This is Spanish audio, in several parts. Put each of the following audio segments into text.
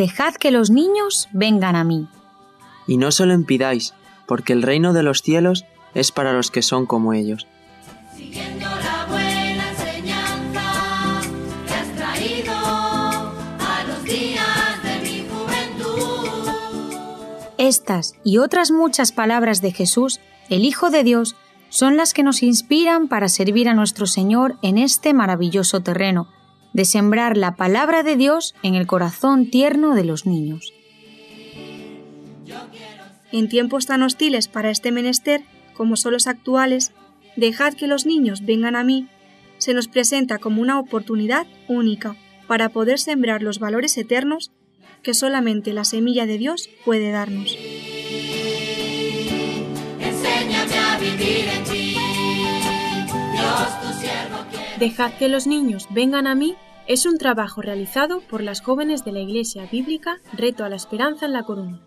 Dejad que los niños vengan a mí. Y no se lo impidáis, porque el reino de los cielos es para los que son como ellos. Siguiendo la buena enseñanza que has traído a los días de mi juventud. Estas y otras muchas palabras de Jesús, el Hijo de Dios, son las que nos inspiran para servir a nuestro Señor en este maravilloso terreno, de sembrar la palabra de Dios en el corazón tierno de los niños. En tiempos tan hostiles para este menester como son los actuales, dejad que los niños vengan a mí, se nos presenta como una oportunidad única para poder sembrar los valores eternos que solamente la semilla de Dios puede darnos. Enséñame a vivir en ti. Dios. Dejad que los niños vengan a mí es un trabajo realizado por las jóvenes de la Iglesia Bíblica Reto a la Esperanza en La Coruña.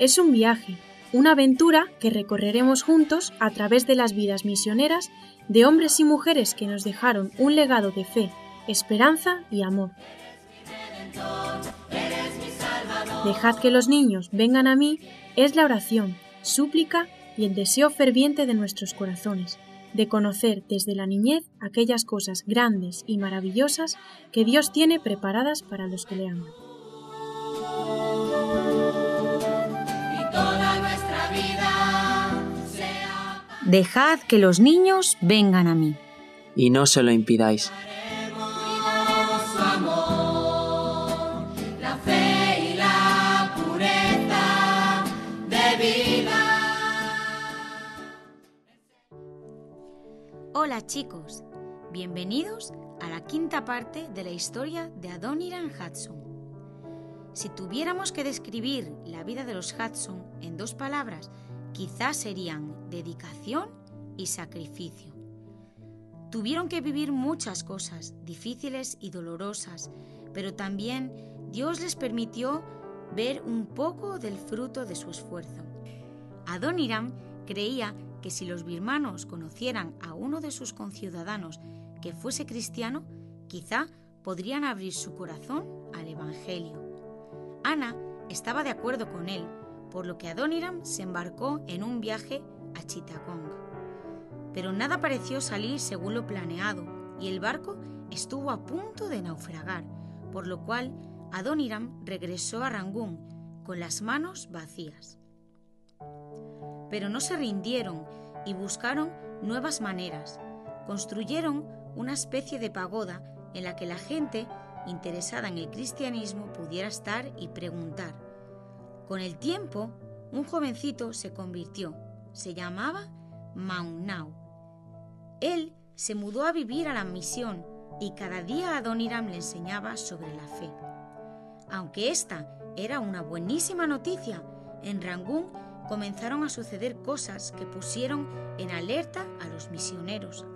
Es un viaje, una aventura que recorreremos juntos a través de las vidas misioneras de hombres y mujeres que nos dejaron un legado de fe, esperanza y amor. Dejad que los niños vengan a mí es la oración, súplica y el deseo ferviente de nuestros corazones, de conocer desde la niñez aquellas cosas grandes y maravillosas que Dios tiene preparadas para los que le aman. Dejad que los niños vengan a mí. Y no se lo impidáis. Hola chicos, bienvenidos a la quinta parte de la historia de Adoniran Hudson. Si tuviéramos que describir la vida de los Hudson en dos palabras, quizás serían dedicación y sacrificio. Tuvieron que vivir muchas cosas difíciles y dolorosas, pero también Dios les permitió ver un poco del fruto de su esfuerzo. Adoniram creía que si los birmanos conocieran a uno de sus conciudadanos que fuese cristiano, quizá podrían abrir su corazón al Evangelio. Ana estaba de acuerdo con él, por lo que Adoniram se embarcó en un viaje a Chittagong. Pero nada pareció salir según lo planeado y el barco estuvo a punto de naufragar, por lo cual Adoniram regresó a Rangún con las manos vacías. Pero no se rindieron y buscaron nuevas maneras. Construyeron una especie de pagoda en la que la gente interesada en el cristianismo pudiera estar y preguntar. Con el tiempo, un jovencito se convirtió. Se llamaba Maunau. Él se mudó a vivir a la misión y cada día Adoniram le enseñaba sobre la fe. Aunque esta era una buenísima noticia, en Rangún comenzaron a suceder cosas que pusieron en alerta a los misioneros.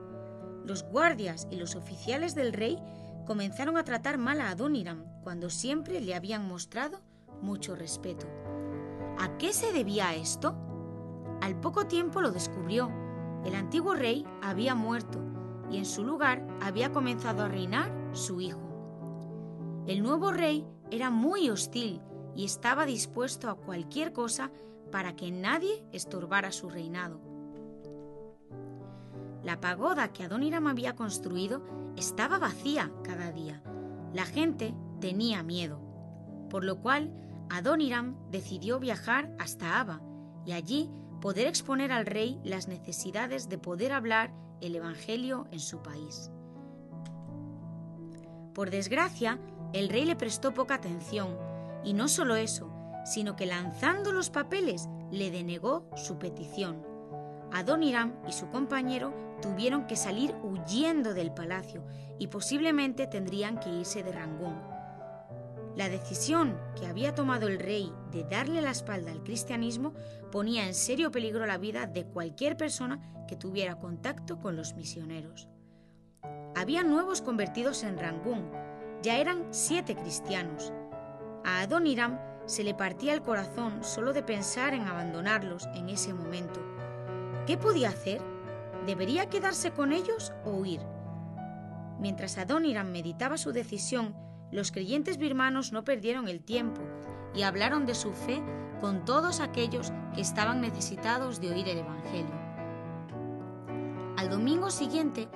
Los guardias y los oficiales del rey comenzaron a tratar mal a Adoniram cuando siempre le habían mostrado mucho respeto. ¿A qué se debía esto? Al poco tiempo lo descubrió. El antiguo rey había muerto y en su lugar había comenzado a reinar su hijo. El nuevo rey era muy hostil y estaba dispuesto a cualquier cosa para que nadie estorbara su reinado. La pagoda que Adoniram había construido estaba vacía cada día. La gente tenía miedo, por lo cual Adoniram decidió viajar hasta Aba y allí poder exponer al rey las necesidades de poder hablar el Evangelio en su país. Por desgracia, el rey le prestó poca atención y no solo eso, sino que lanzando los papeles le denegó su petición. Adoniram y su compañero tuvieron que salir huyendo del palacio y posiblemente tendrían que irse de Rangún. La decisión que había tomado el rey de darle la espalda al cristianismo ponía en serio peligro la vida de cualquier persona que tuviera contacto con los misioneros. Había nuevos convertidos en Rangún, ya eran siete cristianos. A Adoniram se le partía el corazón solo de pensar en abandonarlos en ese momento. ¿Qué podía hacer? ¿Debería quedarse con ellos o huir? Mientras Adoniram meditaba su decisión, los creyentes birmanos no perdieron el tiempo y hablaron de su fe con todos aquellos que estaban necesitados de oír el Evangelio. Al domingo siguiente,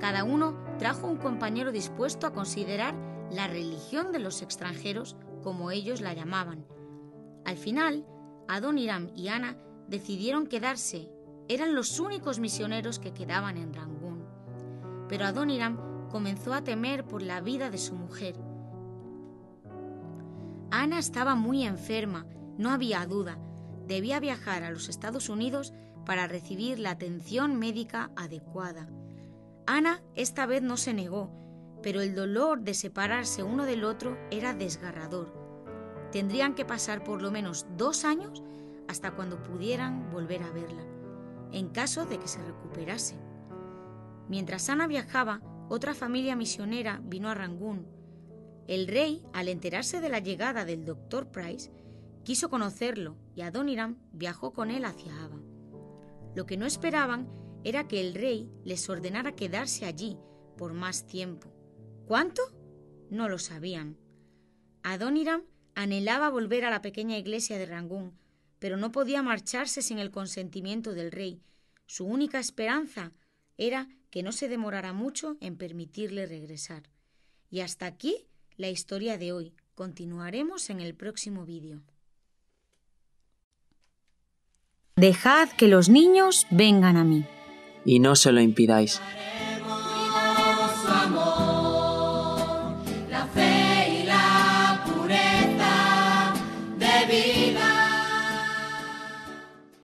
cada uno trajo un compañero dispuesto a considerar la religión de los extranjeros como ellos la llamaban. Al final, Adoniram y Ana decidieron quedarse. Eran los únicos misioneros que quedaban en Rangún. Pero Adoniram comenzó a temer por la vida de su mujer. Ana estaba muy enferma, no había duda. Debía viajar a los Estados Unidos para recibir la atención médica adecuada. Ana esta vez no se negó, pero el dolor de separarse uno del otro era desgarrador. Tendrían que pasar por lo menos dos años hasta cuando pudieran volver a verla, en caso de que se recuperase. Mientras Ana viajaba, otra familia misionera vino a Rangún. El rey, al enterarse de la llegada del doctor Price, quiso conocerlo y Adoniram viajó con él hacia Ava. Lo que no esperaban era que el rey les ordenara quedarse allí por más tiempo. ¿Cuánto? No lo sabían. Adoniram anhelaba volver a la pequeña iglesia de Rangún, pero no podía marcharse sin el consentimiento del rey. Su única esperanza era que no se demorara mucho en permitirle regresar. Y hasta aquí la historia de hoy. Continuaremos en el próximo vídeo. Dejad que los niños vengan a mí. Y no se lo impidáis.